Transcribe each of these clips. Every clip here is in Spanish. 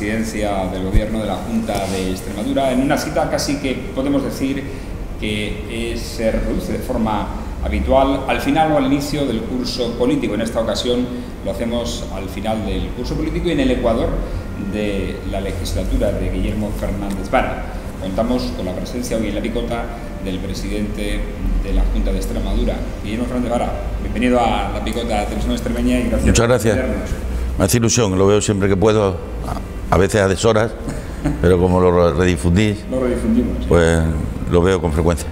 presidencia del Gobierno de la Junta de Extremadura, en una cita casi que podemos decir que se reproduce de forma habitual al final o al inicio del curso político. En esta ocasión lo hacemos al final del curso político y en el Ecuador de la legislatura de Guillermo Fernández Vara. Contamos con la presencia hoy en la picota del presidente de la Junta de Extremadura, Guillermo Fernández Vara. Bienvenido a la picota de Televisión Extremeña y gracias Muchas gracias. Me hace ilusión, lo veo siempre que puedo, a veces a deshoras, pero como lo redifundís, lo redifundimos, pues lo veo con frecuencia.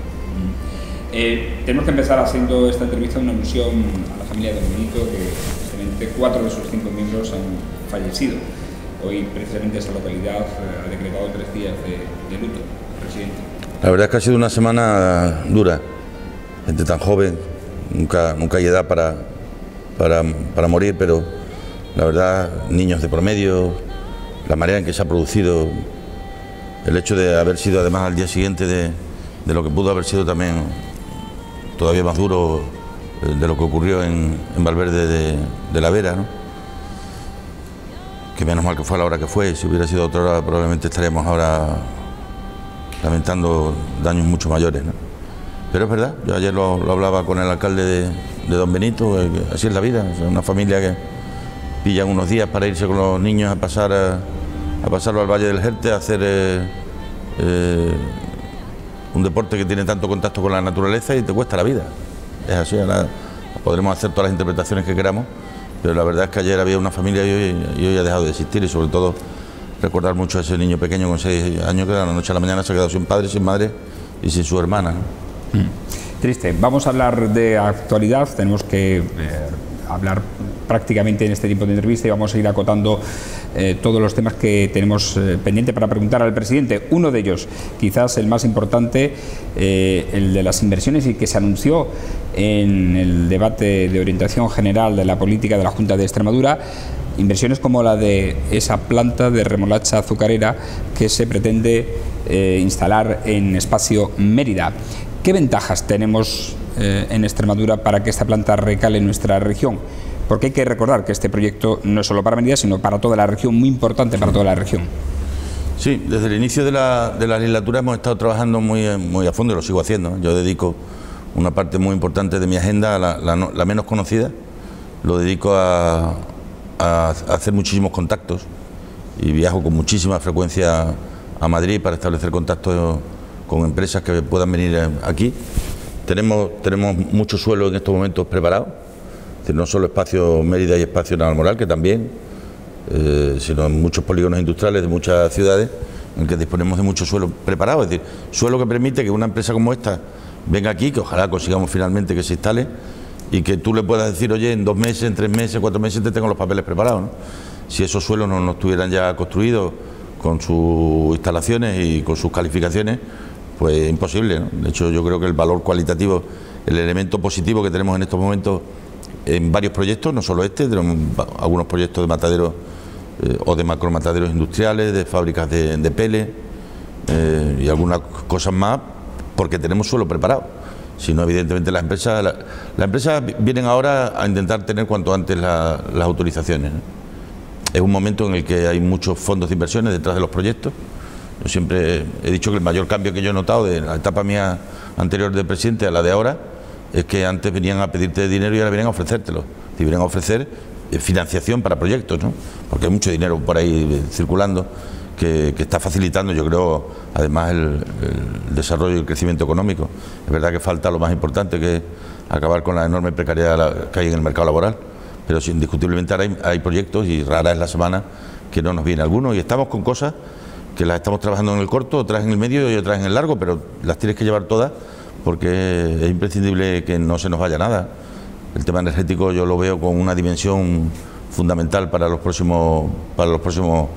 Eh, tenemos que empezar haciendo esta entrevista una alusión a la familia de Benito, que precisamente cuatro de sus cinco miembros han fallecido. Hoy precisamente esa localidad eh, ha decretado tres días de, luto, presidente. La verdad es que ha sido una semana dura. Gente tan joven, nunca, nunca hay edad para, para, para morir, pero la verdad, niños de promedio, la manera en que se ha producido, el hecho de haber sido además al día siguiente de, de lo que pudo haber sido también todavía más duro eh, de lo que ocurrió en, Valverde de, la Vera, que menos mal que fue a la hora que fue, si hubiera sido otra hora probablemente estaríamos ahora lamentando daños mucho mayores. Pero es verdad, yo ayer lo, hablaba con el alcalde de, Don Benito, eh, así es la vida, es una familia que pilla unos días para irse con los niños a pasar a, pasarlo al Valle del Jerte, a hacer eh, un deporte que tiene tanto contacto con la naturaleza y te cuesta la vida. Es así, podremos hacer todas las interpretaciones que queramos, pero la verdad es que ayer había una familia y hoy, ha dejado de existir y sobre todo recordar mucho a ese niño pequeño con seis años que de la noche a la mañana se ha quedado sin padre, sin madre y sin su hermana. Mm. Triste. Vamos a hablar de actualidad, tenemos que... Eh, hablar prácticamente en este tipo de entrevista y vamos a ir acotando eh, todos los temas que tenemos eh, pendiente para preguntar al presidente. Uno de ellos, quizás el más importante, eh, el de las inversiones y que se anunció en el debate de orientación general de la política de la Junta de Extremadura. Inversiones como la de esa planta de remolacha azucarera que se pretende instalar en espacio Mérida. ¿Qué ventajas tenemos en Extremadura para que esta planta recale en nuestra región? porque hay que recordar que este proyecto no es solo para Mérida, sino para toda la región, muy importante para toda la región. Sí, desde el inicio de la, legislatura hemos estado trabajando muy, muy a fondo y lo sigo haciendo. Yo dedico una parte muy importante de mi agenda, a la, menos conocida, lo dedico a, hacer muchísimos contactos y viajo con muchísima frecuencia a Madrid para establecer contactos con empresas que puedan venir eh, aquí. Tenemos, tenemos mucho suelo en estos momentos preparado no solo espacio Mérida y espacio Navalmoral, que también, eh, sino muchos polígonos industriales de muchas ciudades en que disponemos de mucho suelo preparado, es decir, suelo que permite que una empresa como esta venga aquí, que ojalá consigamos finalmente que se instale y que tú le puedas decir, oye, en dos meses, en tres meses, cuatro meses te tengo los papeles preparados. Si esos suelos no, no estuvieran ya construidos con sus instalaciones y con sus calificaciones, pues imposible. De hecho, yo creo que el valor cualitativo, el elemento positivo que tenemos en estos momentos en varios proyectos, no solo este, tenemos algunos proyectos de mataderos eh, o de macromataderos industriales, de fábricas de, de pele eh, y algunas cosas más, porque tenemos suelo preparado. Si no, evidentemente las empresas, las empresas vienen ahora a intentar tener cuanto antes las autorizaciones. Es un momento en el que hay muchos fondos de inversiones detrás de los proyectos. Yo siempre he dicho que el mayor cambio que yo he notado de la etapa mía anterior de presidente a la de ahora es que antes venían a pedirte dinero y ahora vienen a ofrecértelo. Y vienen a ofrecer eh, financiación para proyectos, ¿no? porque hay mucho dinero por ahí eh, circulando que, está facilitando, yo creo, además el, desarrollo y el crecimiento económico. Es verdad que falta lo más importante, que es acabar con la enorme precariedad que hay en el mercado laboral, pero indiscutiblemente ahora hay, hay proyectos y rara es la semana que no nos viene alguno y estamos con cosas que las estamos trabajando en el corto, otras en el medio y otras en el largo, pero las tienes que llevar todas porque es imprescindible que no se nos vaya nada. El tema energético yo lo veo con una dimensión fundamental para los próximos, para los próximos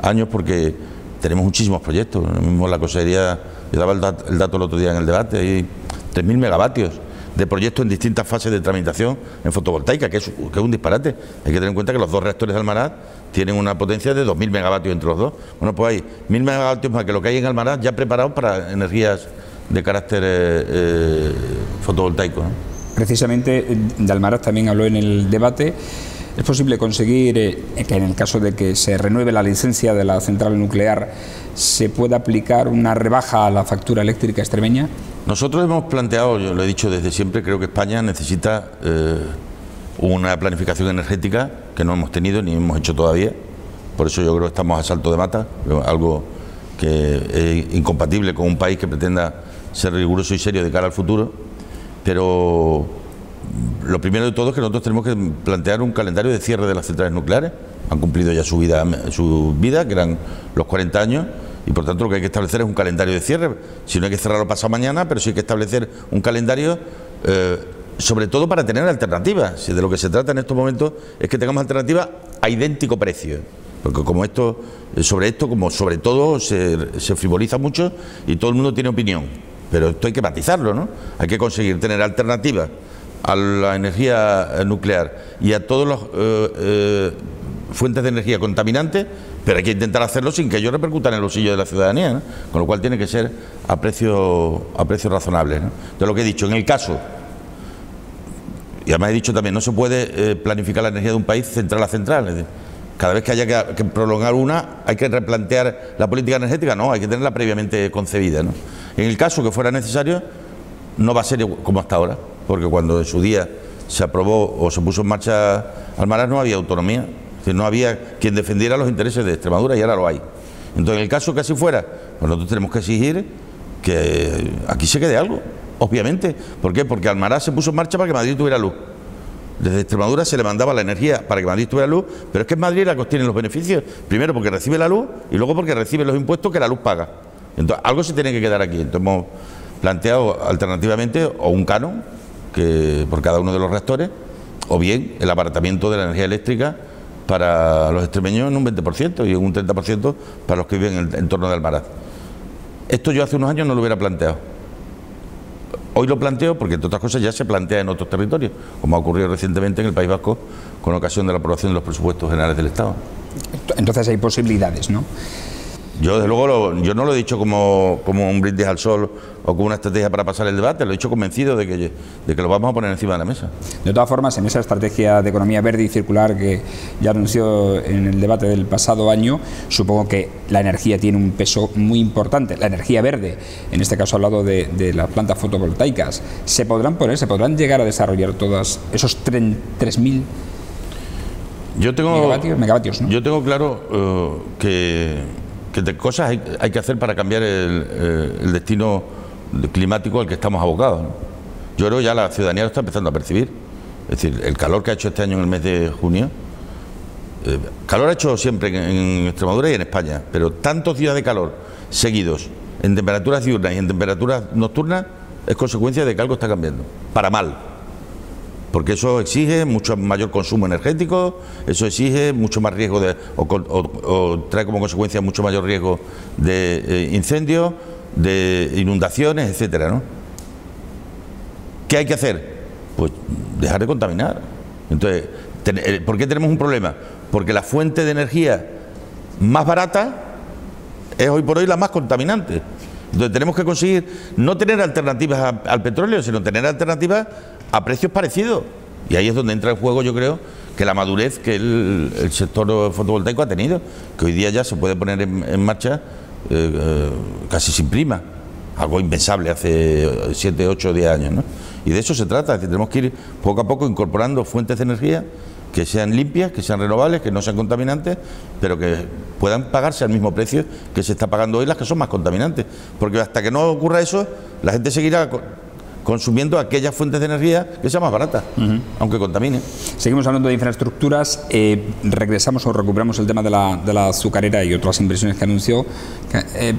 años porque tenemos muchísimos proyectos. Lo mismo la cosería, yo daba el, dato, el otro día en el debate, hay 3.000 megavatios de proyectos en distintas fases de tramitación en fotovoltaica, que es, que es un disparate. Hay que tener en cuenta que los dos reactores de Almaraz tienen una potencia de 2.000 megavatios entre los dos. Bueno, pues hay 1.000 megavatios más que lo que hay en Almaraz ya preparados para energías de carácter eh, eh, fotovoltaico. Precisamente Dalmaraz también habló en el debate ¿Es posible conseguir eh, que en el caso de que se renueve la licencia de la central nuclear se pueda aplicar una rebaja a la factura eléctrica extremeña? Nosotros hemos planteado, yo lo he dicho desde siempre, creo que España necesita eh, una planificación energética que no hemos tenido ni hemos hecho todavía. Por eso yo creo que estamos a salto de mata, algo que es incompatible con un país que pretenda ser riguroso y serio de cara al futuro. Pero lo primero de todo es que nosotros tenemos que plantear un calendario de cierre de las centrales nucleares. Han cumplido ya su vida, su vida que eran los 40 años y por tanto lo que hay que establecer es un calendario de cierre. Si no hay que cerrarlo pasado mañana, pero sí hay que establecer un calendario, eh, sobre todo para tener alternativas. Si de lo que se trata en estos momentos es que tengamos alternativas a idéntico precio. Porque como esto, sobre esto, como sobre todo, se, se frivoliza mucho y todo el mundo tiene opinión. Pero esto hay que matizarlo, ¿no? Hay que conseguir tener alternativas a la energía nuclear y a todas las eh, fuentes de energía contaminantes pero hay que intentar hacerlo sin que ello repercuta en el bolsillo de la ciudadanía, con lo cual tiene que ser a precio, a precios razonables. De lo que he dicho, en el caso, y además he dicho también, no se puede eh, planificar la energía de un país central a central. cada vez que haya que, prolongar una, hay que replantear la política energética, no, hay que tenerla previamente concebida. En el caso que fuera necesario, no va a ser como hasta ahora, porque cuando en su día se aprobó o se puso en marcha Almaraz no había autonomía no había quien defendiera los intereses de Extremadura y ahora lo hay. Entonces, en el caso que así fuera, pues nosotros tenemos que exigir que aquí se quede algo, obviamente. ¿Por qué? Porque Almaraz se puso en marcha para que Madrid tuviera luz. Desde Extremadura se le mandaba la energía para que Madrid tuviera luz, pero es que es Madrid la que obtiene los beneficios. Primero porque recibe la luz y luego porque recibe los impuestos que la luz paga. Entonces, algo se tiene que quedar aquí. Entonces, hemos planteado alternativamente o un canon que, por cada uno de los reactores, o bien el abaratamiento de la energía eléctrica para los extremeños en un 20% y en un 30% para los que viven en el entorno de Almaraz. Esto yo hace unos años no lo hubiera planteado. Hoy lo planteo porque, entre otras cosas, ya se plantea en otros territorios, como ha ocurrido recientemente en el País Vasco con ocasión de la aprobación de los presupuestos generales del Estado. Entonces hay posibilidades, ¿no? Yo, desde luego, yo no lo he dicho como, como, un brindis al sol o como una estrategia para pasar el debate, lo he dicho convencido de que, de que lo vamos a poner encima de la mesa. De todas formas, en esa estrategia de economía verde y circular que ya anunció en el debate del pasado año, supongo que la energía tiene un peso muy importante. La energía verde, en este caso hablado de, de las plantas fotovoltaicas, ¿se podrán poner, se podrán llegar a desarrollar todas esos 3.000 yo tengo, megavatios, Yo tengo claro eh, que que cosas hay, que hacer para cambiar eh, el, destino climático al que estamos abocados. Yo creo que ya la ciudadanía lo está empezando a percibir. Es decir, el calor que ha hecho este año en el mes de junio, eh, calor ha hecho siempre en, Extremadura y en España, pero tantos días de calor seguidos, en temperaturas diurnas y en temperaturas nocturnas, es consecuencia de que algo está cambiando, para mal porque eso exige mucho mayor consumo energético, eso exige mucho más riesgo de, o, trae como consecuencia mucho mayor riesgo de eh, incendios, de inundaciones, etcétera, ¿no? ¿Qué hay que hacer? Pues dejar de contaminar. Entonces, eh, ¿por qué tenemos un problema? Porque la fuente de energía más barata es hoy por hoy la más contaminante. Entonces tenemos que conseguir no tener alternativas al petróleo, sino tener alternativas a precios parecidos. Y ahí es donde entra en juego, yo creo, que la madurez que el, sector fotovoltaico ha tenido, que hoy día ya se puede poner en, marcha eh, eh, casi sin prima, algo impensable hace 7, 8, 10 años. ¿no? Y de eso se trata, es tenemos que ir poco a poco incorporando fuentes de energía que sean limpias, que sean renovables, que no sean contaminantes, pero que puedan pagarse al mismo precio que se está pagando hoy las que son más contaminantes. Porque hasta que no ocurra eso, la gente seguirá consumiendo aquellas fuentes de energía que sean más baratas, aunque contamine. Seguimos hablando de infraestructuras, eh, regresamos o recuperamos el tema de la, azucarera y otras inversiones que anunció. Eh,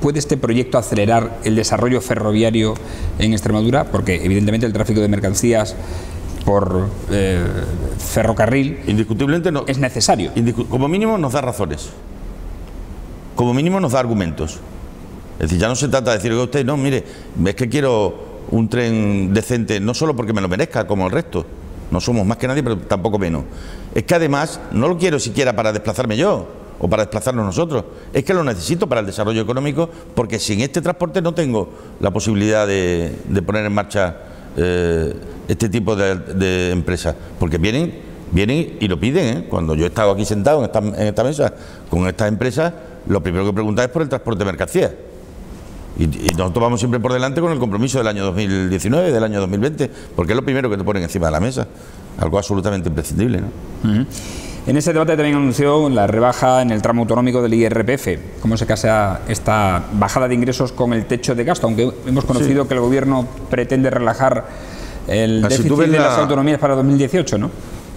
¿Puede este proyecto acelerar el desarrollo ferroviario en Extremadura? Porque evidentemente el tráfico de mercancías por eh, ferrocarril indiscutiblemente no, es necesario. como mínimo nos da razones. Como mínimo nos da argumentos. Es decir, ya no se trata de decirle a usted, no, mire, es que quiero un tren decente, no solo porque me lo merezca como el resto, no somos más que nadie, pero tampoco menos. Es que además no lo quiero siquiera para desplazarme yo o para desplazarnos nosotros, es que lo necesito para el desarrollo económico porque sin este transporte no tengo la posibilidad de, poner en marcha eh, este tipo de, empresas, porque vienen vienen y lo piden. ¿eh? Cuando yo he estado aquí sentado en esta, en esta mesa con estas empresas, lo primero que preguntan es por el transporte de mercancías. Y, nosotros vamos siempre por delante con el compromiso del año 2019, del año 2020, porque es lo primero que te ponen encima de la mesa, algo absolutamente imprescindible. ¿no? En ese debate también anunció la rebaja en el tramo autonómico del IRPF. ¿Cómo se casa esta bajada de ingresos con el techo de gasto? Aunque hemos conocido que el Gobierno pretende relajar el déficit de las autonomías para 2018, ¿no?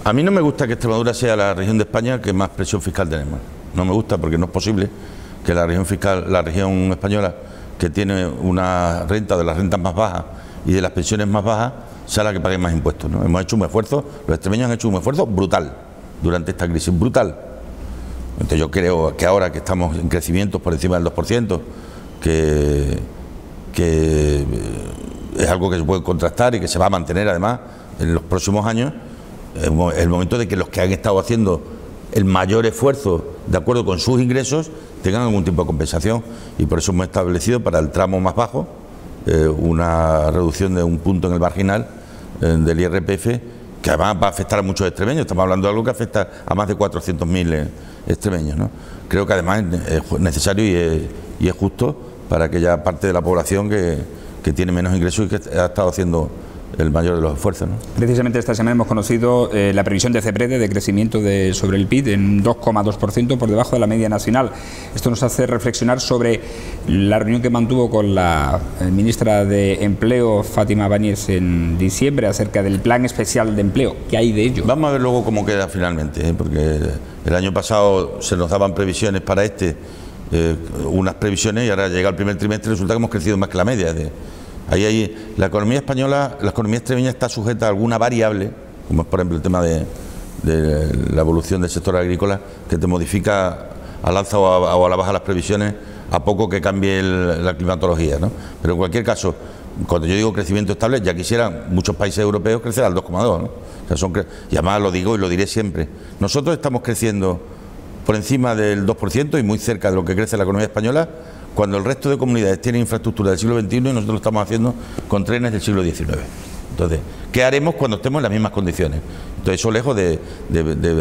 A mí no me gusta que Extremadura sea la región de España que más presión fiscal tenemos. No me gusta porque no es posible que la región fiscal, la región española que tiene una renta de las rentas más bajas y de las pensiones más bajas, sea la que pague más impuestos. ¿no? Hemos hecho un esfuerzo, los extremeños han hecho un esfuerzo brutal durante esta crisis, brutal. Entonces yo creo que ahora que estamos en crecimientos por encima del 2%, que, eh, es algo que se puede contrastar y que se va a mantener además en los próximos años, es el momento de que los que han estado haciendo el mayor esfuerzo de acuerdo con sus ingresos tengan algún tipo de compensación y por eso hemos establecido para el tramo más bajo eh, una reducción de un punto en el marginal eh, del IRPF que además va a afectar a muchos extremeños, estamos hablando de algo que afecta a más de 400.000 eh, extremeños. ¿no? Creo que además es necesario y es, justo para aquella parte de la población que, que tiene menos ingresos y que ha estado haciendo el mayor de los esfuerzos. Precisamente esta semana hemos conocido eh, la previsión de CEPREDE de crecimiento de, sobre el PIB en 2,2% por debajo de la media nacional. Esto nos hace reflexionar sobre la reunión que mantuvo con la eh, ministra de Empleo, Fátima Báñez, en diciembre acerca del plan especial de empleo. ¿Qué hay de ello? Vamos a ver luego cómo queda finalmente, ¿eh? porque el año pasado se nos daban previsiones para este, unas previsiones y ahora llega el primer trimestre y resulta que hemos crecido más que la media. De, Ahí hay, la economía española, la economía extremeña está sujeta a alguna variable, como es por ejemplo el tema de, la evolución del sector agrícola, que te modifica al alza o a, la baja las previsiones a poco que cambie la climatología. ¿no? Pero en cualquier caso, cuando yo digo crecimiento estable, ya quisieran muchos países europeos crecer al 2,2. ¿no? y además lo digo y lo diré siempre. Nosotros estamos creciendo por encima del 2% y muy cerca de lo que crece la economía española cuando el resto de comunidades tienen infraestructura del siglo XXI y nosotros lo estamos haciendo con trenes del siglo XIX. Entonces, ¿qué haremos cuando estemos en las mismas condiciones? Entonces, eso lejos de,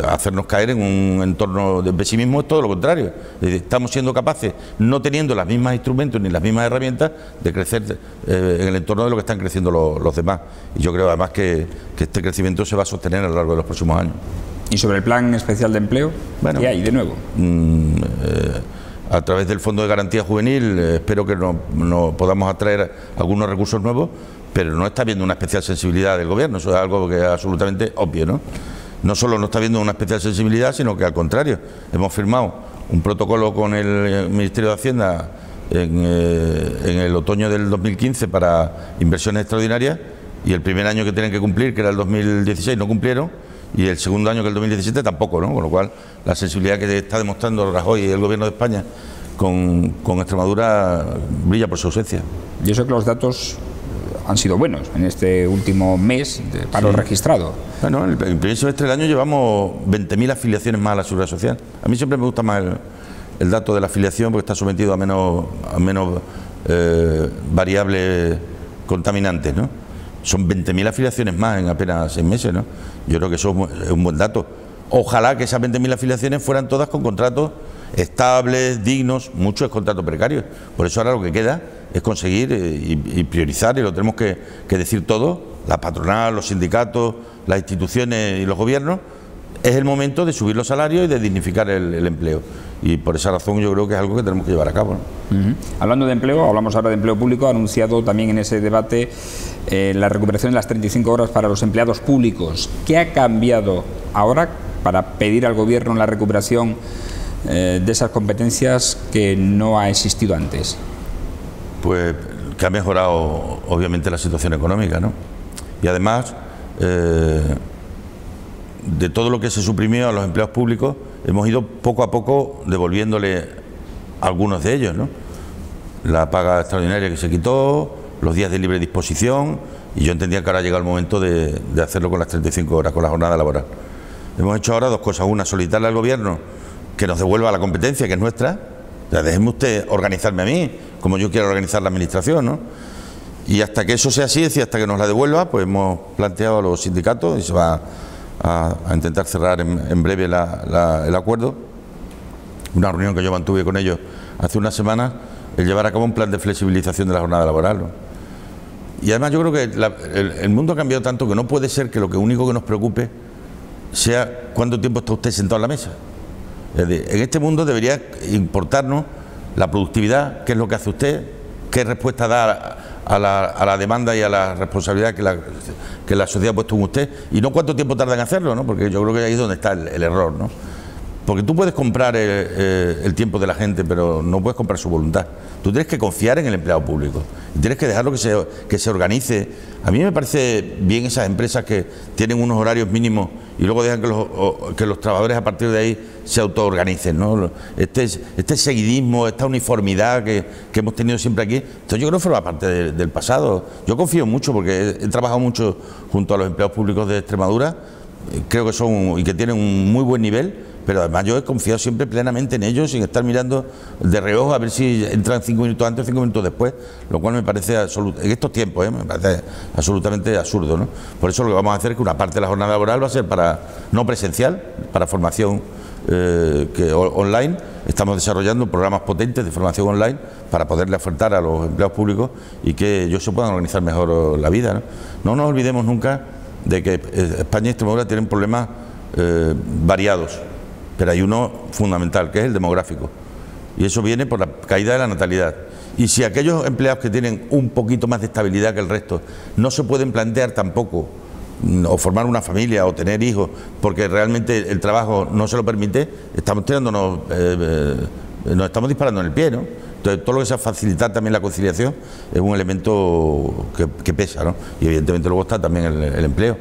hacernos caer en un entorno de pesimismo, es todo lo contrario. Estamos siendo capaces, no teniendo los mismos instrumentos ni las mismas herramientas, de crecer eh, en el entorno de lo que están creciendo los, demás. Y yo creo además que, este crecimiento se va a sostener a lo largo de los próximos años. ¿Y sobre el plan especial de empleo? ¿Qué hay de nuevo? Mm, eh, a través del Fondo de Garantía Juvenil eh, espero que nos podamos atraer algunos recursos nuevos, pero no está habiendo una especial sensibilidad del Gobierno, eso es algo que es absolutamente obvio, ¿no? No solo no está habiendo una especial sensibilidad, sino que al contrario, hemos firmado un protocolo con el eh, Ministerio de Hacienda en, eh, en el otoño del 2015 para inversiones extraordinarias y el primer año que tienen que cumplir, que era el 2016, no cumplieron y el segundo año que el 2017 tampoco, ¿no? Con lo cual la sensibilidad que está demostrando Rajoy y el Gobierno de España con, Extremadura brilla por su ausencia. Yo sé que los datos han sido buenos en este último mes de paro registrado. Bueno, en el, primer semestre del año llevamos 20.000 afiliaciones más a la seguridad social. A mí siempre me gusta más el, dato de la afiliación porque está sometido a menos, a menos eh, variables contaminantes, ¿no? Son 20.000 afiliaciones más en apenas seis meses, ¿no? Yo creo que eso es un buen dato. Ojalá que esas 20.000 afiliaciones fueran todas con contratos estables, dignos, muchos contratos precarios. Por eso ahora lo que queda es conseguir eh, y, priorizar, y lo tenemos que, decir todo, la patronal, los sindicatos, las instituciones y los gobiernos, es el momento de subir los salarios y de dignificar el, empleo. Y por esa razón yo creo que es algo que tenemos que llevar a cabo. Hablando de empleo, hablamos ahora de empleo público, ha anunciado también en ese debate eh, la recuperación de las 35 horas para los empleados públicos. ¿Qué ha cambiado ahora para pedir al Gobierno la recuperación eh, de esas competencias que no ha existido antes? Pues que ha mejorado obviamente la situación económica, ¿no? Y además, eh, de todo lo que se suprimió a los empleados públicos, hemos ido poco a poco devolviéndole algunos de ellos, ¿no? La paga extraordinaria que se quitó, los días de libre disposición, y yo entendía que ahora llega el momento de, hacerlo con las 35 horas, con la jornada laboral. Hemos hecho ahora dos cosas. Una, solicitarle al Gobierno que nos devuelva la competencia, que es nuestra. O déjeme usted organizarme a mí, como yo quiero organizar la Administración, ¿no? Y hasta que eso sea así, decir, hasta que nos la devuelva, pues hemos planteado a los sindicatos y se va a, intentar cerrar en, breve el acuerdo. Una reunión que yo mantuve con ellos hace una semana, el llevar a cabo un plan de flexibilización de la jornada laboral. Y además yo creo que el, mundo ha cambiado tanto que no puede ser que lo que único que nos preocupe sea cuánto tiempo está usted sentado en la mesa. en este mundo debería importarnos la productividad, qué es lo que hace usted, qué respuesta da a la, demanda y a la responsabilidad que la, la sociedad ha puesto en usted y no cuánto tiempo tarda en hacerlo, ¿no? porque yo creo que ahí es donde está el, error. ¿no? Porque tú puedes comprar el, tiempo de la gente, pero no puedes comprar su voluntad. Tú tienes que confiar en el empleado público y tienes que dejarlo que se, que se organice. A mí me parece bien esas empresas que tienen unos horarios mínimos y luego dejan que los, que los trabajadores a partir de ahí se autoorganicen. ¿no? Este, este seguidismo, esta uniformidad que, hemos tenido siempre aquí, esto yo creo que forma parte del pasado. Yo confío mucho porque he, trabajado mucho junto a los empleados públicos de Extremadura, eh, creo que son y que tienen un muy buen nivel pero además yo he confiado siempre plenamente en ellos sin estar mirando de reojo a ver si entran cinco minutos antes o cinco minutos después, lo cual me parece en estos tiempos ¿eh? me parece absolutamente absurdo. ¿no? Por eso lo que vamos a hacer es que una parte de la jornada laboral va a ser para no presencial, para formación eh, que online. Estamos desarrollando programas potentes de formación online para poderle ofertar a los empleados públicos y que ellos se puedan organizar mejor la vida. No, nos olvidemos nunca de que eh, España y Extremadura tienen problemas variados, pero hay uno fundamental, que es el demográfico. Y eso viene por la caída de la natalidad. Y si aquellos empleados que tienen un poquito más de estabilidad que el resto no se pueden plantear tampoco Mm, o formar una familia o tener hijos porque realmente el trabajo no se lo permite, estamos tirándonos, eh, eh, nos estamos disparando en el pie, ¿no? Entonces, todo lo que sea facilitar también la conciliación es un elemento que, pesa, ¿no? Y evidentemente luego está también el, empleo.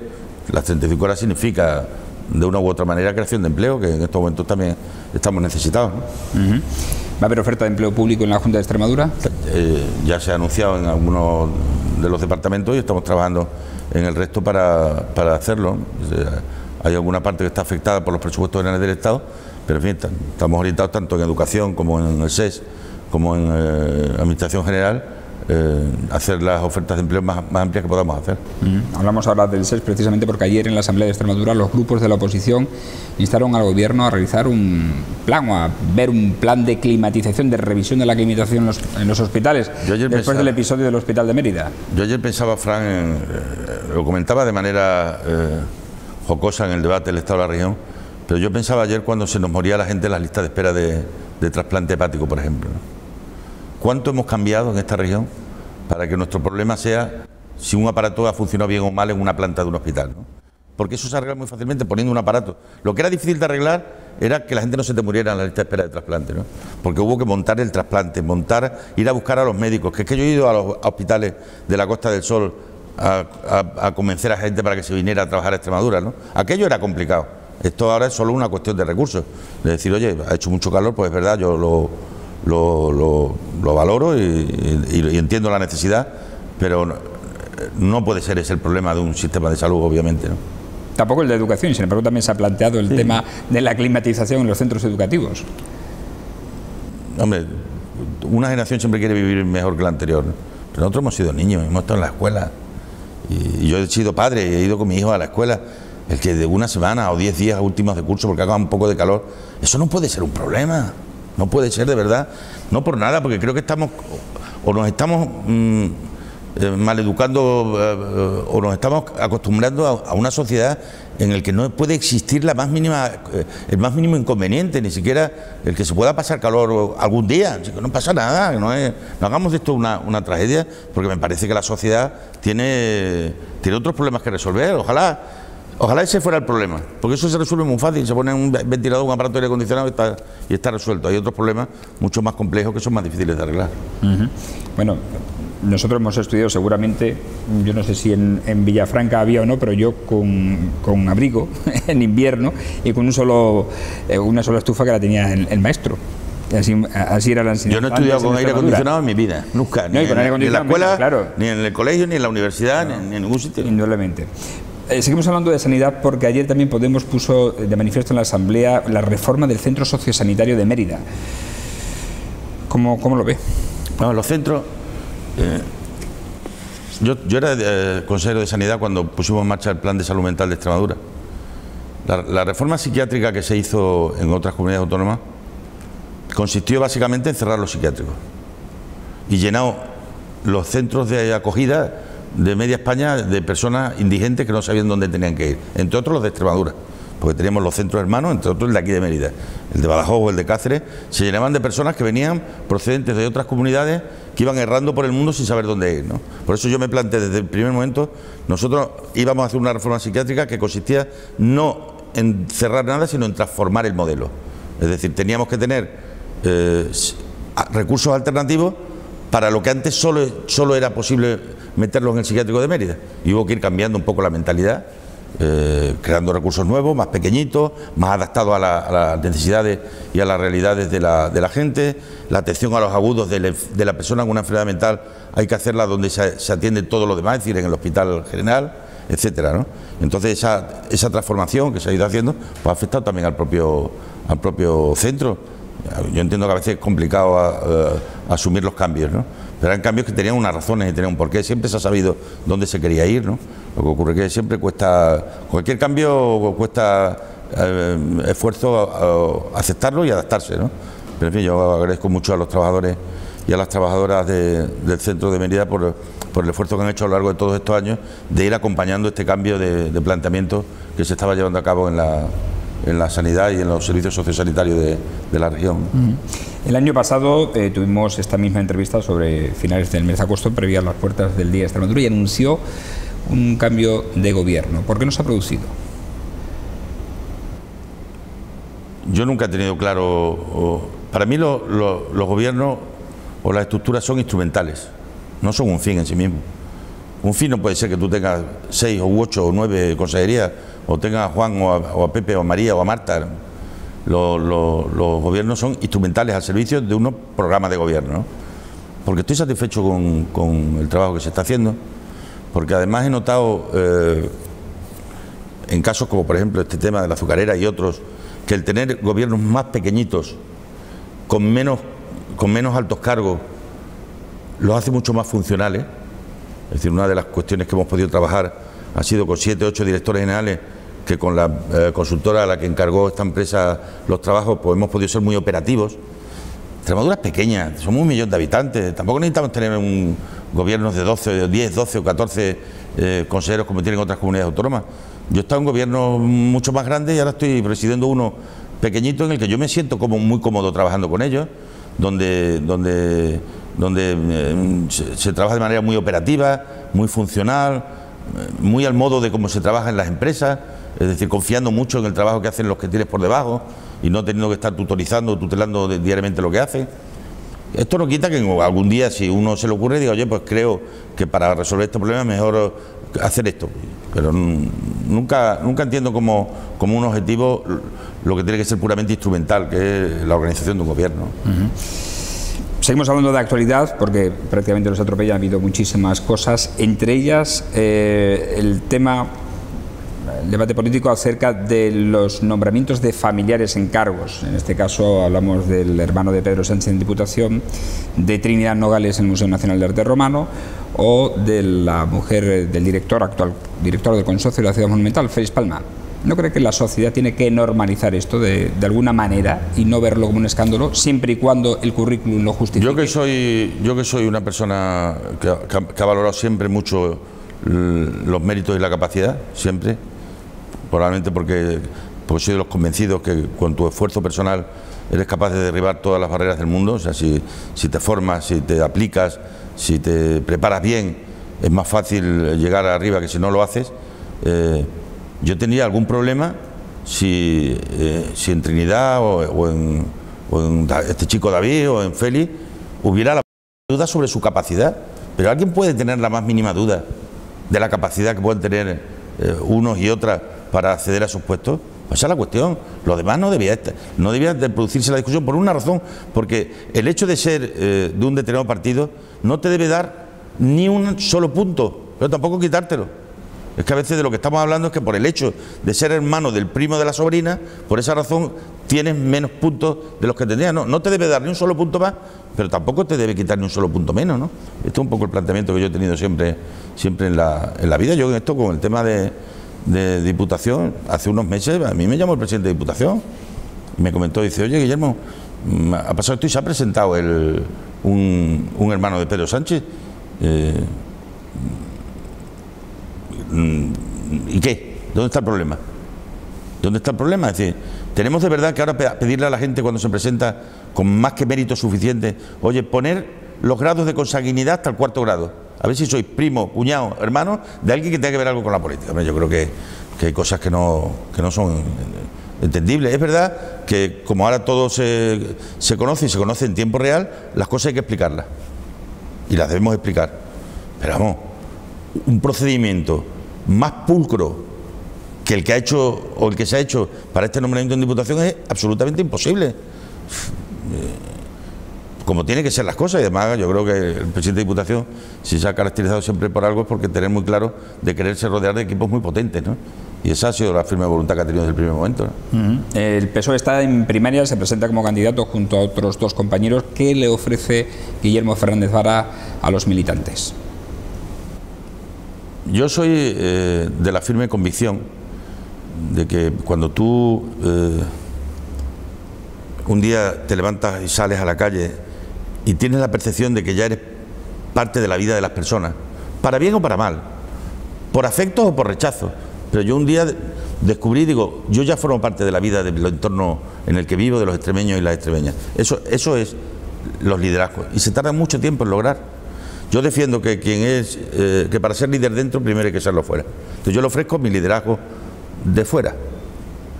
Las 35 horas significa de una u otra manera creación de empleo, que en estos momentos también estamos necesitados. ¿Va a haber oferta de empleo público en la Junta de Extremadura? Eh, ya se ha anunciado en algunos de los departamentos y estamos trabajando en el resto para, para hacerlo. Hay alguna parte que está afectada por los presupuestos generales del Estado, pero en fin, estamos orientados tanto en educación como en el SES, como en eh, Administración General eh, hacer las ofertas de empleo más, amplias que podamos hacer. Hablamos ahora del SES precisamente porque ayer en la Asamblea de Extremadura los grupos de la oposición instaron al Gobierno a realizar un plan o a ver un plan de climatización, de revisión de la climatización en los, hospitales, después del episodio del Hospital de Mérida. Yo ayer pensaba, Fran, eh, lo comentaba de manera eh, jocosa en el debate del Estado de la región, pero yo pensaba ayer cuando se nos moría la gente en las listas de espera de, trasplante hepático, por ejemplo. ¿Cuánto hemos cambiado en esta región para que nuestro problema sea si un aparato ha funcionado bien o mal en una planta de un hospital? Porque eso se arregla muy fácilmente poniendo un aparato. Lo que era difícil de arreglar era que la gente no se te muriera en la lista de espera de trasplante, ¿no? Porque hubo que montar el trasplante, montar, ir a buscar a los médicos. Que es que yo he ido a los hospitales de la Costa del Sol a, convencer a gente para que se viniera a trabajar a Extremadura, ¿no? Aquello era complicado. Esto ahora es solo una cuestión de recursos. De decir, oye, ha hecho mucho calor, pues es verdad, yo lo, lo, valoro y, entiendo la necesidad, pero no, puede ser ese el problema de un sistema de salud, obviamente. ¿no? Tampoco el de educación, sin embargo también se ha planteado el tema de la climatización en los centros educativos. Hombre, una generación siempre quiere vivir mejor que la anterior, pero nosotros hemos sido niños, hemos estado en la escuela, y, yo he sido padre y he ido con mi hijo a la escuela, el que de una semana o diez días últimos de curso porque haga un poco de calor, eso no puede ser un problema. No puede ser de verdad, no por nada, porque creo que estamos o nos estamos mm, eh, maleducando eh, o nos estamos acostumbrando a, una sociedad en el que no puede existir la más mínima, eh, el más mínimo inconveniente, ni siquiera el que se pueda pasar calor algún día, no pasa nada, no, no hagamos de esto una, una, tragedia, porque me parece que la sociedad tiene, tiene otros problemas que resolver, ojalá Ojalá ese fuera el problema, porque eso se resuelve muy fácil, se pone un ventilador, un aparato de aire acondicionado y está, y está resuelto. Hay otros problemas mucho más complejos que son más difíciles de arreglar. Bueno, nosotros hemos estudiado seguramente, yo no sé si en, Villafranca había o no, pero yo con, abrigo en invierno y con un solo, eh, una sola estufa que la tenía el, maestro. Así, era la enseñanza. Yo no he estudiado con aire acondicionado en mi vida, nunca. ni, en, la escuela, ni en el colegio, ni en la universidad, ni, en ningún sitio. Indudablemente. Eh, seguimos hablando de sanidad porque ayer también Podemos puso de manifiesto en la Asamblea la reforma del Centro Sociosanitario de Mérida. ¿Cómo, cómo lo ve? No, los centros... Eh, yo, yo, era eh, consejero de Sanidad cuando pusimos en marcha el Plan de Salud Mental de Extremadura La, reforma psiquiátrica que se hizo en otras comunidades autónomas consistió básicamente en cerrar los psiquiátricos y llenado los centros de acogida de media España de personas indigentes que no sabían dónde tenían que ir, entre otros los de Extremadura porque teníamos los centros hermanos, entre otros el de aquí de Mérida, el de Badajoz o el de Cáceres, se llenaban de personas que venían procedentes de otras comunidades que iban errando por el mundo sin saber dónde ir. ¿no? Por eso yo me planteé desde el primer momento, nosotros íbamos a hacer una reforma psiquiátrica que consistía no en cerrar nada, sino en transformar el modelo. Es decir, teníamos que tener eh, recursos alternativos para lo que antes solo, solo era posible meterlos en el psiquiátrico de Mérida. Y hubo que ir cambiando un poco la mentalidad eh, creando recursos nuevos, más pequeñitos, más adaptados a, las necesidades y a las realidades de la, gente. La atención a los agudos de, la persona con una enfermedad mental hay que hacerla donde se, atiende todo lo demás, es decir, en el hospital general, etcétera. Entonces esa, esa transformación que se ha ido haciendo pues, ha afectado también al propio, al propio centro. Yo entiendo que a veces es complicado eh, asumir los cambios, ¿no? Pero eran cambios que tenían unas razones y tenían un porqué. Siempre se ha sabido dónde se quería ir. ¿no? Lo que ocurre es que siempre cuesta, cualquier cambio cuesta eh, esfuerzo aceptarlo y adaptarse. ¿no? Pero en fin, yo agradezco mucho a los trabajadores y a las trabajadoras del centro de Mérida por, el esfuerzo que han hecho a lo largo de todos estos años de ir acompañando este cambio de, planteamiento que se estaba llevando a cabo en la, en la sanidad y en los servicios sociosanitarios de, de la región. El año pasado eh, tuvimos esta misma entrevista sobre finales del mes de agosto, previa a las puertas del Día de Extremadura, y anunció un cambio de gobierno. ¿Por qué no se ha producido? Yo nunca he tenido claro. para mí, los gobiernos o las estructuras son instrumentales, no son un fin en sí mismo. Un fin no puede ser que tú tengas seis o ocho o nueve consejerías, o tengas a Juan o a, Pepe o a María o a Marta. Los, gobiernos son instrumentales al servicio de unos programas de gobierno. Porque estoy satisfecho con el trabajo que se está haciendo porque además he notado eh, en casos como por ejemplo este tema de la azucarera y otros, que el tener gobiernos más pequeñitos, con menos, con menos altos cargos, los hace mucho más funcionales. Es decir, una de las cuestiones que hemos podido trabajar ha sido con siete, ocho directores generales que con la eh, consultora a la que encargó esta empresa los trabajos, pues hemos podido ser muy operativos. Extremadura es pequeña, somos un millón de habitantes, tampoco necesitamos tener un, gobiernos de 12, 10, 12 o 14 eh, consejeros como tienen otras comunidades autónomas. Yo he estado en gobiernos mucho más grandes y ahora estoy presidiendo uno pequeñito en el que yo me siento como muy cómodo trabajando con ellos, donde, donde, donde eh, se, trabaja de manera muy operativa, muy funcional, muy al modo de cómo se trabaja en las empresas, es decir, confiando mucho en el trabajo que hacen los que tienes por debajo y no teniendo que estar tutorizando, tutelando diariamente lo que hacen. Esto no quita que algún día, si uno se le ocurre, diga, oye, pues creo que para resolver este problema es mejor hacer esto. Pero nunca, nunca entiendo como, un objetivo lo que tiene que ser puramente instrumental, que es la organización de un gobierno. Seguimos hablando de actualidad porque prácticamente nos atropella, ha habido muchísimas cosas, entre ellas eh, el tema debate político acerca de los nombramientos de familiares en cargos. En este caso hablamos del hermano de Pedro Sánchez en Diputación, de Trinidad Nogales en el Museo Nacional de Arte Romano o de la mujer del director, actual director del Consorcio de la Ciudad Monumental, Félix Palma. ¿No cree que la sociedad tiene que normalizar esto de, alguna manera y no verlo como un escándalo, siempre y cuando el currículum lo justifique? Yo que soy, yo que soy una persona que ha valorado siempre mucho los méritos y la capacidad, siempre, probablemente porque, soy de los convencidos que con tu esfuerzo personal eres capaz de derribar todas las barreras del mundo, o sea, si, te formas, si te aplicas, si te preparas bien, es más fácil llegar arriba que si no lo haces. Eh, yo tenía algún problema si, eh, si en Trinidad o, en, o, en, este chico David o en Félix hubiera la duda sobre su capacidad, pero alguien puede tener la más mínima duda de la capacidad que pueden tener eh, unos y otras para acceder a sus puestos? Pues esa es la cuestión. Lo demás no debía, no debía de producirse la discusión por una razón, porque el hecho de ser eh, de un determinado partido no te debe dar ni un solo punto, pero tampoco quitártelo. Es que a veces de lo que estamos hablando es que por el hecho de ser hermano del primo de la sobrina, por esa razón tienes menos puntos de los que tendrías. No, no te debe dar ni un solo punto más, pero tampoco te debe quitar ni un solo punto menos. ¿no? Esto es un poco el planteamiento que yo he tenido siempre, siempre en, la, en la vida. Yo en esto con el tema de de Diputación, hace unos meses, a mí me llamó el presidente de Diputación y me comentó, dice, oye Guillermo, mm, ha pasado esto y se ha presentado el, un, un hermano de Pedro Sánchez. Eh, mm, ¿Y qué? ¿Dónde está el problema? ¿Dónde está el problema? Es decir, tenemos de verdad que ahora pedirle a la gente cuando se presenta con más que mérito suficiente, oye, poner los grados de consanguinidad hasta el cuarto grado. A ver si sois primo, cuñado, hermano de alguien que tenga que ver algo con la política. Yo creo que, hay cosas que no, que no son entendibles. Es verdad que como ahora todo se, se conoce y se conoce en tiempo real, las cosas hay que explicarlas. Y las debemos explicar. Pero vamos, un procedimiento más pulcro que el que ha hecho o el que se ha hecho para este nombramiento en diputación es absolutamente imposible como tiene que ser las cosas y además yo creo que el presidente de Diputación si se ha caracterizado siempre por algo es porque tener muy claro de quererse rodear de equipos muy potentes ¿no? y esa ha sido la firme voluntad que ha tenido desde el primer momento el PSOE está en primaria se presenta como candidato junto a otros dos compañeros ¿qué le ofrece Guillermo Fernández Vara a los militantes? yo soy eh, de la firme convicción de que cuando tú eh, un día te levantas y sales a la calle y tienes la percepción de que ya eres parte de la vida de las personas, para bien o para mal, por afecto o por rechazo. Pero yo un día descubrí, digo, yo ya formo parte de la vida del entorno en el que vivo, de los extremeños y las extremeñas. Eso, eso es los liderazgos. Y se tarda mucho tiempo en lograr. Yo defiendo que quien es, eh, que para ser líder dentro primero hay que serlo fuera. Entonces yo le ofrezco mi liderazgo de fuera.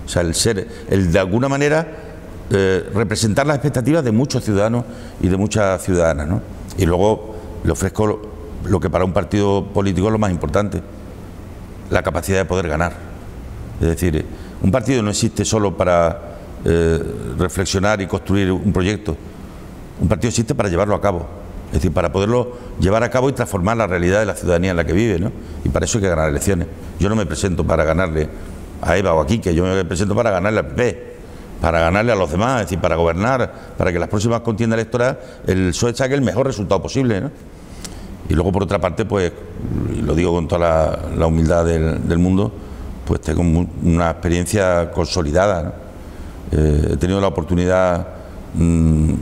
O sea, el ser, el de alguna manera eh, representar las expectativas de muchos ciudadanos y de muchas ciudadanas. ¿no? Y luego le ofrezco lo, que para un partido político es lo más importante, la capacidad de poder ganar. Es decir, un partido no existe solo para eh, reflexionar y construir un proyecto, un partido existe para llevarlo a cabo. Es decir, para poderlo llevar a cabo y transformar la realidad de la ciudadanía en la que vive, ¿no? Y para eso hay que ganar elecciones. Yo no me presento para ganarle a Eva o a Quique, yo me presento para ganarle al PP para ganarle a los demás, es decir, para gobernar, para que las próximas contiendas electorales el PSOE saque el mejor resultado posible. ¿no? Y luego, por otra parte, pues, y lo digo con toda la, humildad del, mundo, pues tengo una experiencia consolidada. Eh, he tenido la oportunidad mm,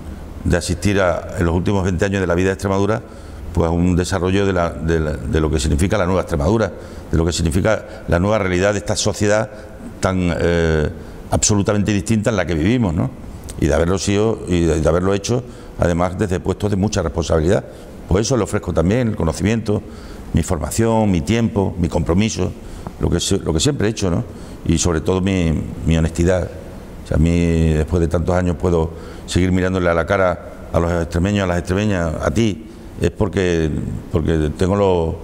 de asistir a, en los últimos 20 años de la vida de Extremadura pues un desarrollo de, de, lo que significa la nueva Extremadura, de lo que significa la nueva realidad de esta sociedad tan... Eh, absolutamente distinta en la que vivimos, ¿no? Y de haberlo sido y de, haberlo hecho, además desde puestos de mucha responsabilidad. Pues eso le ofrezco también, el conocimiento, mi formación, mi tiempo, mi compromiso, lo que, lo que siempre he hecho, ¿no? Y sobre todo mi, honestidad. O sea, a mí, después de tantos años, puedo seguir mirándole a la cara a los extremeños, a las extremeñas, a ti, es porque, porque tengo los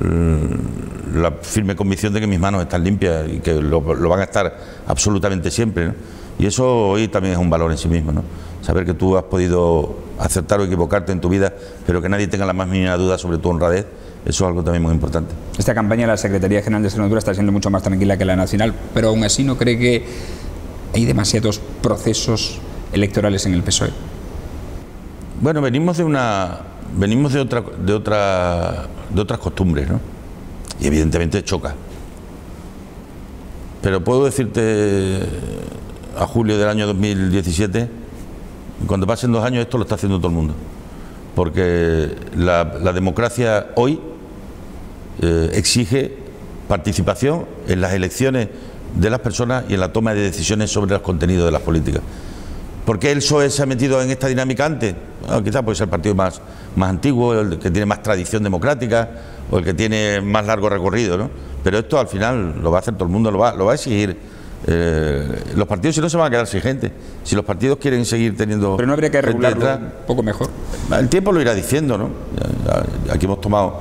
la firme convicción de que mis manos están limpias y que lo, van a estar absolutamente siempre. Y eso hoy también es un valor en sí mismo, ¿no? saber que tú has podido acertar o equivocarte en tu vida, pero que nadie tenga la más mínima duda sobre tu honradez, eso es algo también muy importante. Esta campaña de la Secretaría General de Extremadura está siendo mucho más tranquila que la nacional, pero aún así no cree que hay demasiados procesos electorales en el PSOE. Bueno, venimos de una venimos de otra de otra de otras costumbres, ¿no? Y evidentemente choca. Pero puedo decirte a julio del año 2017, cuando pasen dos años esto lo está haciendo todo el mundo. Porque la, democracia hoy eh, exige participación en las elecciones de las personas y en la toma de decisiones sobre los contenidos de las políticas. ¿Por qué el PSOE se ha metido en esta dinámica antes? quizás puede ser el partido más, más antiguo, el que tiene más tradición democrática o el que tiene más largo recorrido, ¿no? Pero esto al final lo va a hacer todo el mundo, lo va, lo va a exigir. Eh, los partidos si no se van a quedar sin gente. Si los partidos quieren seguir teniendo... Pero no habría que regularlo un poco mejor. El tiempo lo irá diciendo, ¿no? Aquí hemos tomado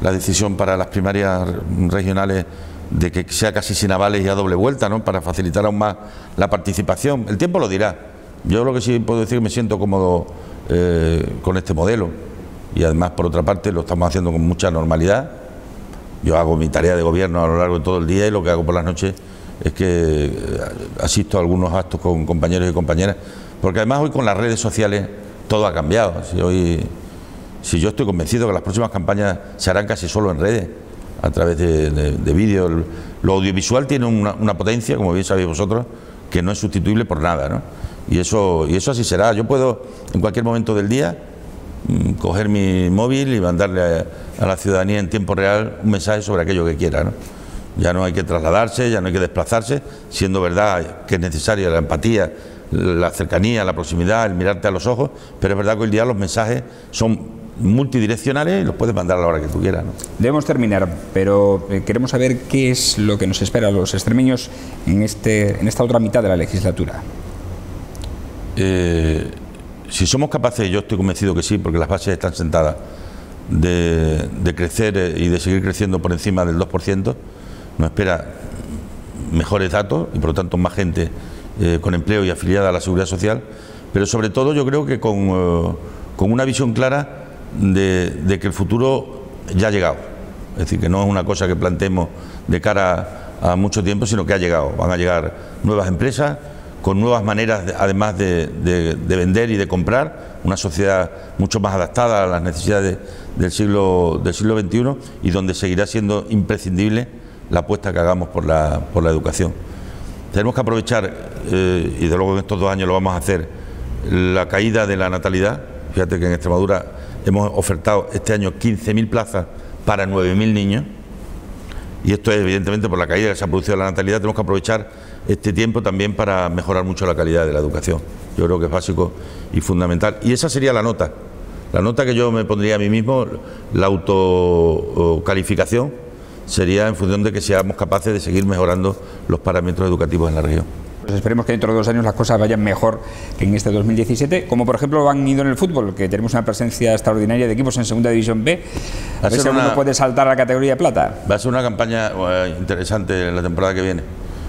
la decisión para las primarias regionales de que sea casi sin avales y a doble vuelta, ¿no? Para facilitar aún más la participación. El tiempo lo dirá. Yo lo que sí puedo decir que me siento cómodo eh, con este modelo y además por otra parte lo estamos haciendo con mucha normalidad. Yo hago mi tarea de gobierno a lo largo de todo el día y lo que hago por las noches es que eh, asisto a algunos actos con compañeros y compañeras, porque además hoy con las redes sociales todo ha cambiado. Si, hoy, si yo estoy convencido que las próximas campañas se harán casi solo en redes, a través de, de, vídeos. Lo audiovisual tiene una, potencia, como bien sabéis vosotros, que no es sustituible por nada, ¿no? Y eso, y eso así será. Yo puedo, en cualquier momento del día, mm, coger mi móvil y mandarle a, la ciudadanía en tiempo real un mensaje sobre aquello que quiera, ¿no? Ya no hay que trasladarse, ya no hay que desplazarse, siendo verdad que es necesaria la empatía, la cercanía, la proximidad, el mirarte a los ojos, pero es verdad que hoy día los mensajes son multidireccionales y los puedes mandar a la hora que tú quieras. Debemos terminar, pero eh, queremos saber qué es lo que nos espera a los extremeños en, este, en esta otra mitad de la legislatura. Eh, si somos capaces, yo estoy convencido que sí, porque las bases están sentadas, de, crecer eh, y de seguir creciendo por encima del 2%, nos espera mejores datos y por lo tanto más gente con empleo y afiliada a la seguridad social, pero sobre todo yo creo que con, con una visión clara de, que el futuro ya ha llegado. Es decir, que no es una cosa que planteemos de cara a, mucho tiempo, sino que ha llegado. Van a llegar nuevas empresas con nuevas maneras, además de, vender y de comprar, una sociedad mucho más adaptada a las necesidades del siglo, del siglo XXI y donde seguirá siendo imprescindible la apuesta que hagamos por la, por la educación. Tenemos que aprovechar, eh, y de luego en estos dos años lo vamos a hacer, la caída de la natalidad. Fíjate que en Extremadura Hemos ofertado este año 15.000 plazas para 9.000 niños. Y esto es evidentemente por la caída que se ha producido en la natalidad. Tenemos que aprovechar este tiempo también para mejorar mucho la calidad de la educación. Yo creo que es básico y fundamental. Y esa sería la nota. La nota que yo me pondría a mí mismo, la autocalificación, sería en función de que seamos capaces de seguir mejorando los parámetros educativos en la región. Pues esperemos que dentro de dos años las cosas vayan mejor que en este 2017, como por ejemplo han ido en el fútbol, que tenemos una presencia extraordinaria de equipos en Segunda División B. A ver si uno puede saltar a la categoría de plata. Va a ser una campaña eh, interesante en la temporada que viene.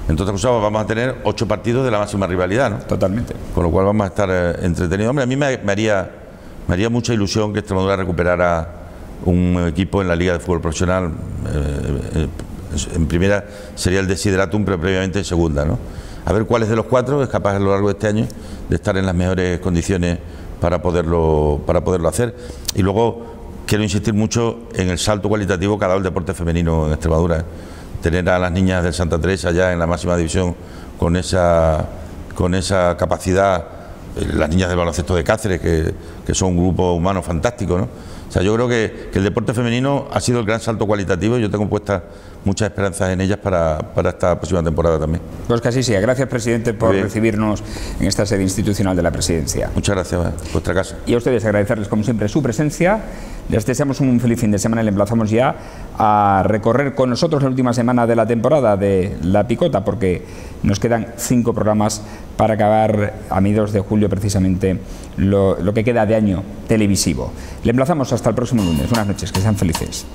Entonces, pues, vamos a tener ocho partidos de la máxima rivalidad, ¿no? Totalmente. Con lo cual vamos a estar eh, entretenidos. Hombre, a mí me, haría, me haría mucha ilusión que Extremadura recuperara un equipo en la Liga de Fútbol Profesional. Eh, en primera sería el Desideratum, pero previamente en segunda, ¿no? a ver cuáles de los cuatro es capaz a lo largo de este año de estar en las mejores condiciones para poderlo, para poderlo hacer. Y luego quiero insistir mucho en el salto cualitativo que ha dado el deporte femenino en Extremadura. ¿eh? Tener a las niñas del Santa Teresa ya en la máxima división con esa, con esa capacidad, eh, las niñas del baloncesto de Cáceres, que, que son un grupo humano fantástico, ¿no? O sea, yo creo que, el deporte femenino ha sido el gran salto cualitativo yo tengo puestas muchas esperanzas en ellas para, esta próxima temporada también. Pues así sea. Gracias, presidente, por recibirnos en esta sede institucional de la presidencia. Muchas gracias, eh, vuestra casa. Y a ustedes agradecerles, como siempre, su presencia. Les deseamos un feliz fin de semana y le emplazamos ya a recorrer con nosotros la última semana de la temporada de La Picota, porque nos quedan cinco programas para acabar a mediados de julio precisamente lo, lo que queda de año televisivo. Le emplazamos hasta el próximo lunes. Buenas noches, que sean felices.